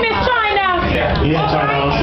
Miss China. Yeah, China.